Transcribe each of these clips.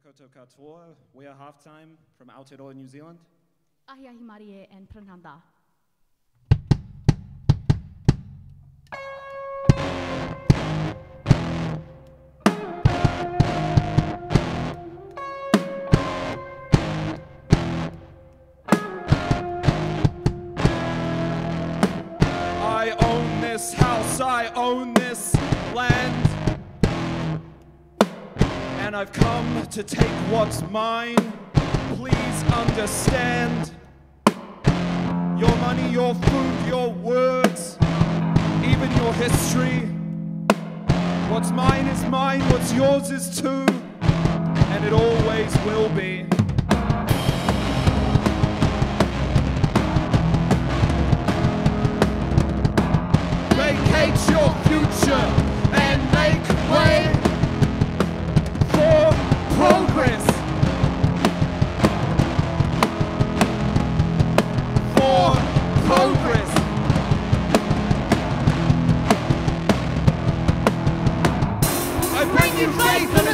Takoto katoa, we are Half/Time from Aotearoa, New Zealand. Ahi ahi Marie and Prananda. I own this house, I own this land. And I've come to take what's mine. Please understand. Your money, your food, your words, even your history. What's mine is mine, what's yours is too. And it always will be. Vacate your future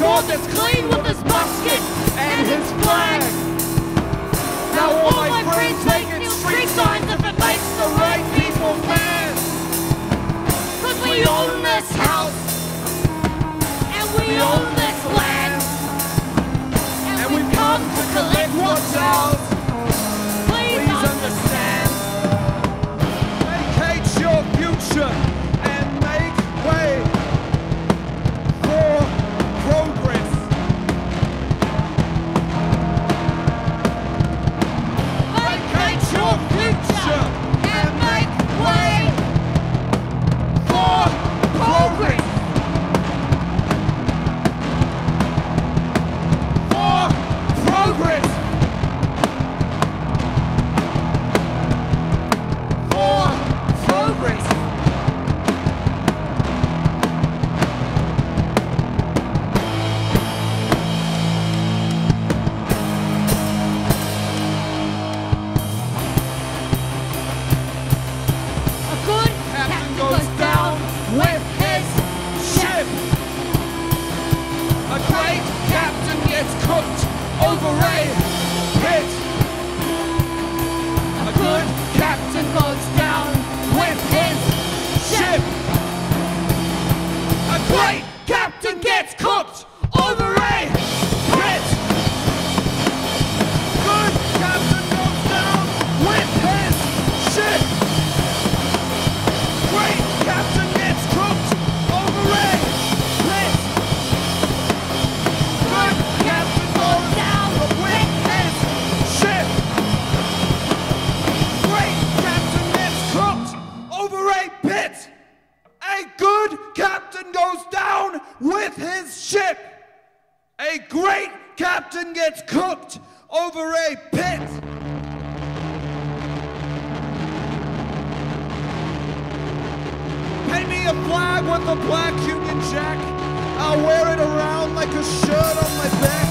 in that's clean with his musket and his flag. Now all my friends make it street signs if it makes the right people mad. Cause we own this house and we own this land And we've come to collect what's ours. Please Please understand. Vacate your future great captain gets cooked over gets cooked over a pit. Paint me a flag with a black Union Jack. I'll wear it around like a shirt on my back.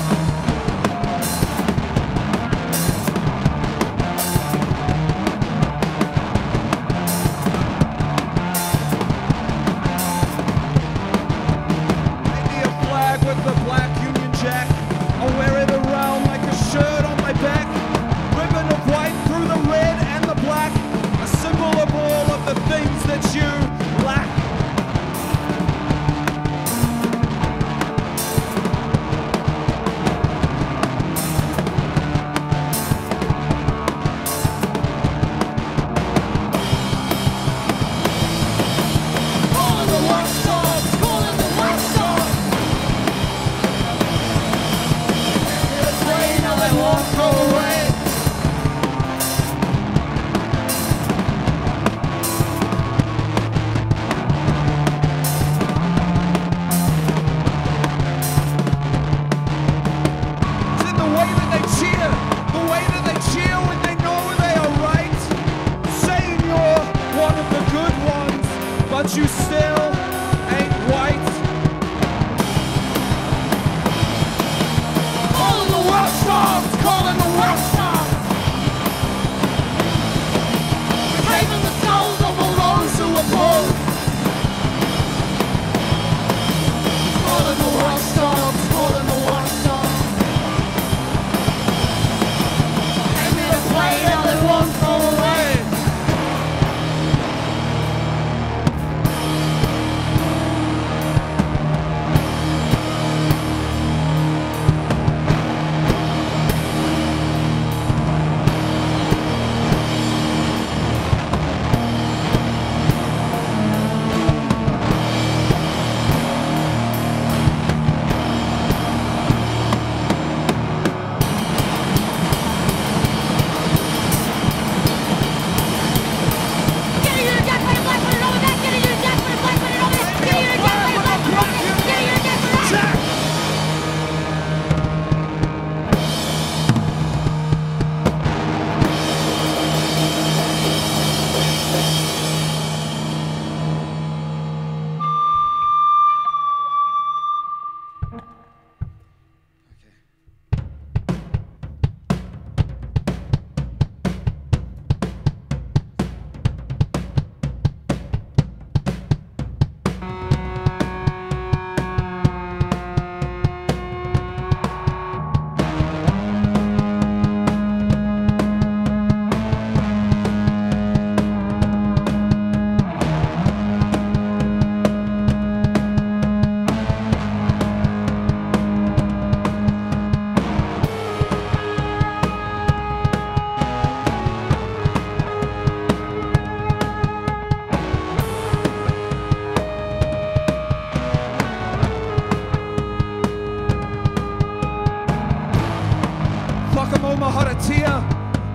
Tia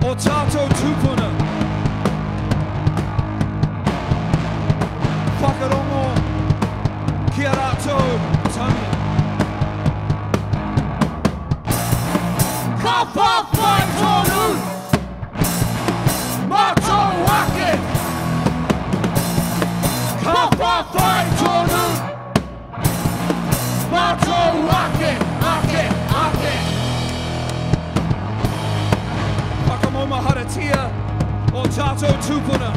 o tātou tūpuna. Whakarongo ki a rātou tangi. Ka whawhai tonu Whakamomahara tia o tātou tūpuna.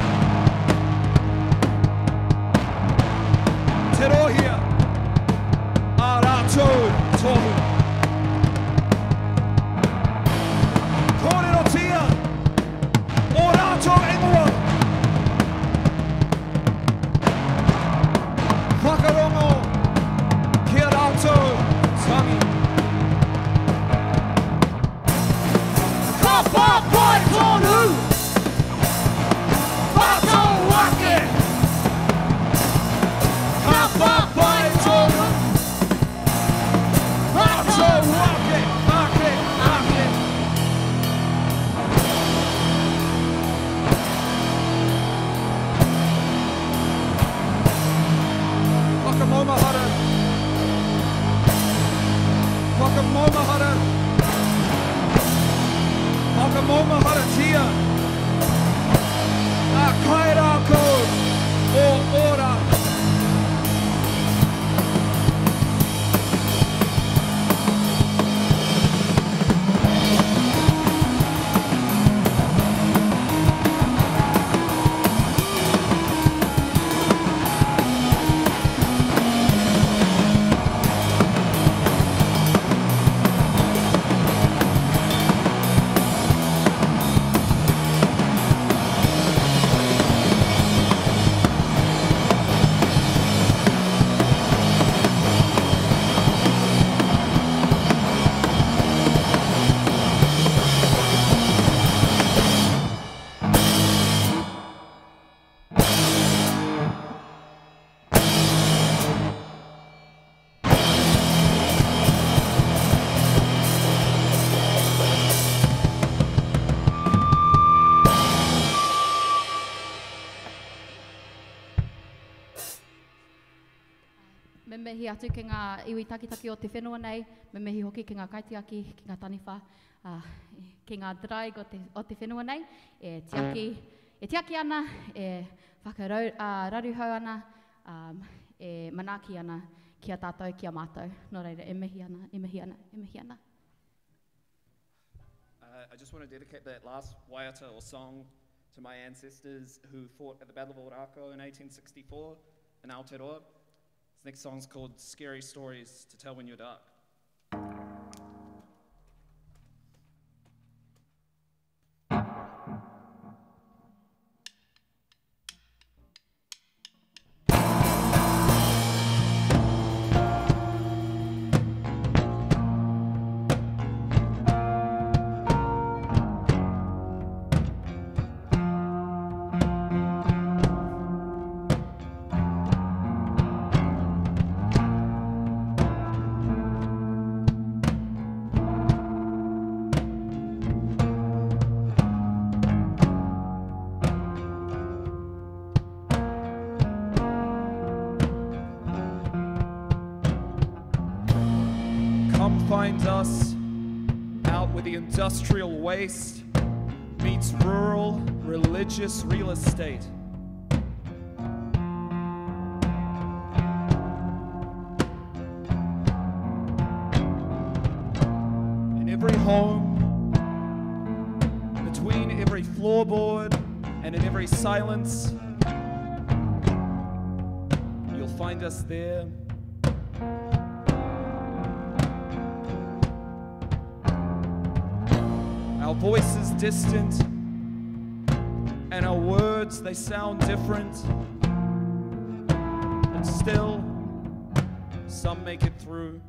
Te Me mihi atu ki ngā iwi takitaki o te whenua nei, me mihi hoki ki ngā kaitiaki, ki ngā taniwha, uh, ki ngā draig o te, o te whenua nei, e tiaki, e tiaki ana, e whakarau, uh, raruhau ana, um, e manaki ana ki a tātou, ki a mātou. Nō reira, e mihi ana, e mihi ana, e mihi ana. Uh, I just want to dedicate that last waiata or song to my ancestors who fought at the Battle of Orako in 1864 in Aotearoa. Next song's called Scary Stories to Tell When You're Dark. Industrial waste meets rural religious real estate. In every home, between every floorboard and in every silence, you'll find us there. Our voices distant, and our words they sound different. And still, some make it through.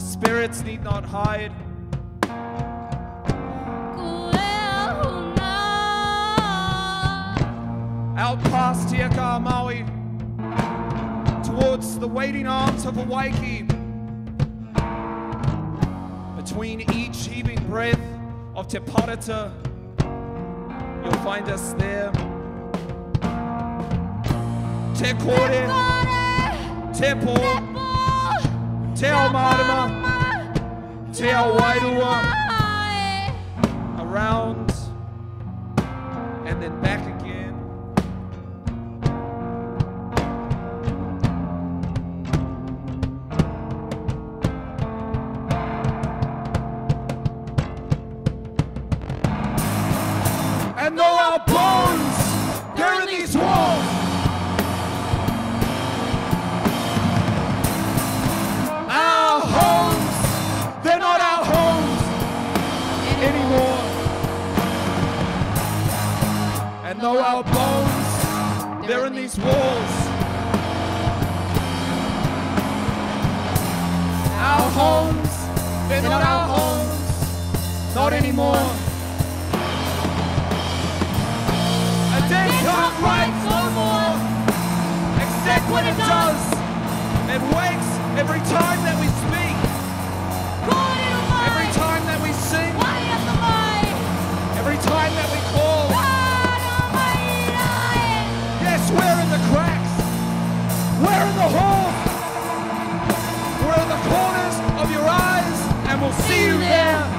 Spirits need not hide. Out past Te Aka Maui, towards the waiting arms of Hawaii. Between each heaving breath of Te Parata, you'll find us there. Te Kore, Te Te Ao Marama, Te Ao Wairua, around, and then back again. Homes, they're not our homes, not anymore. A day can't write no more, except when it does. It wakes every time that we speak, every time that we sing, every time that we call. Yes, we're in the cracks. We're in the halls. We'll see you there.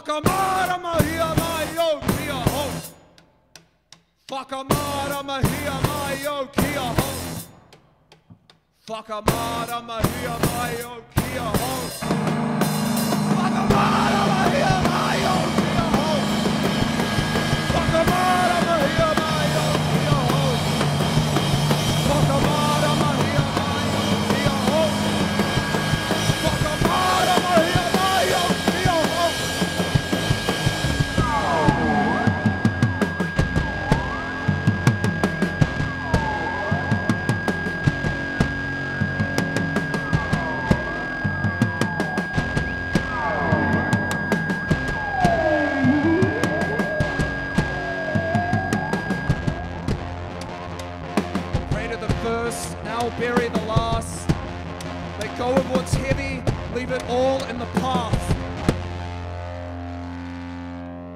Whakamara mahia mai o kia ho. Whakamara mahia mai o kia ho. Whakamara mahia mai o kia ho. Whakamara mahia mai o kia ho.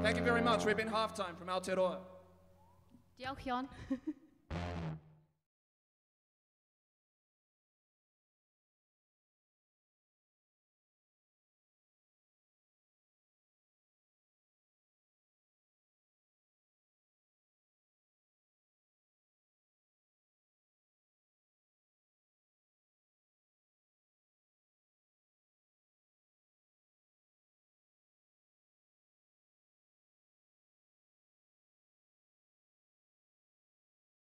Thank you very much. We've been Half/Time from Aotearoa. Te au, Hion.